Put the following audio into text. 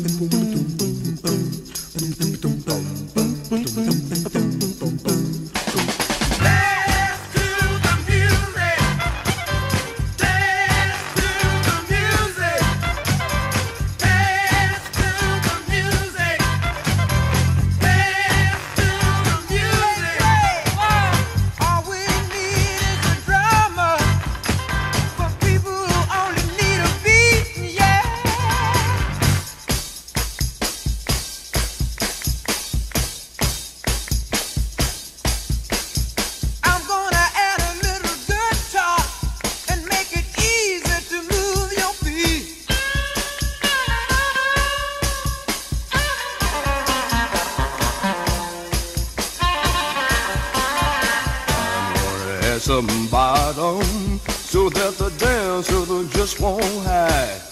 Presidente some bottom so that the dancer just won't hide.